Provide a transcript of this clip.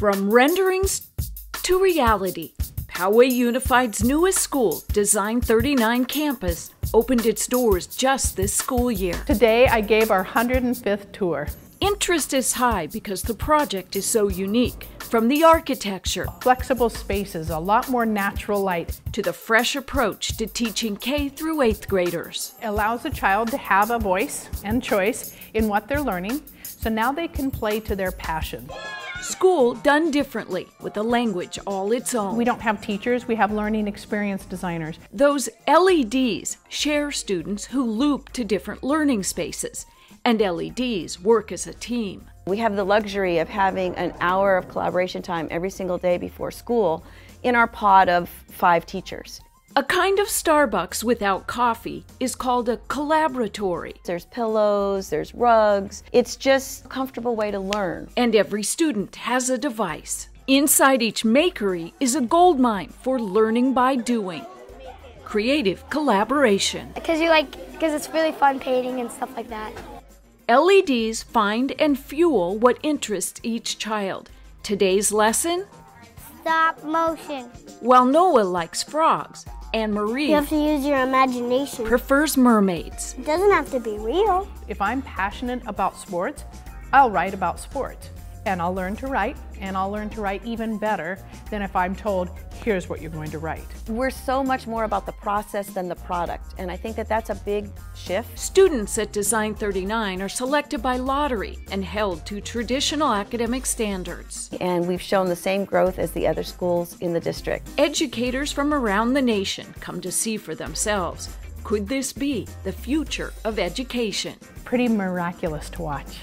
From renderings to reality, Poway Unified's newest school, Design 39 campus, opened its doors just this school year. Today I gave our 105th tour. Interest is high because the project is so unique. From the architecture, Flexible spaces, a lot more natural light. to the fresh approach to teaching K through 8th graders. Allows a child to have a voice and choice in what they're learning, so now they can play to their passion. School done differently with a language all its own. We don't have teachers, we have learning experience designers. Those LEDs share students who loop to different learning spaces, and LEDs work as a team. We have the luxury of having an hour of collaboration time every single day before school in our pod of five teachers. A kind of Starbucks without coffee is called a collaboratory, There's pillows, there's rugs. It's just a comfortable way to learn. and every student has a device. Inside each makery is a gold mine for learning by doing. Creative collaboration. Because you like, because it's really fun painting and stuff like that. LEDs find and fuel what interests each child. Today's lesson? Stop motion. While Noah likes frogs, Anne Marie You have to use your imagination. prefers mermaids. It doesn't have to be real. If I'm passionate about sports, I'll write about sports. And I'll learn to write, and I'll learn to write even better than if I'm told, here's what you're going to write. We're so much more about the process than the product, and I think that that's a big shift. Students at Design 39 are selected by lottery and held to traditional academic standards. And we've shown the same growth as the other schools in the district. Educators from around the nation come to see for themselves. Could this be the future of education? Pretty miraculous to watch.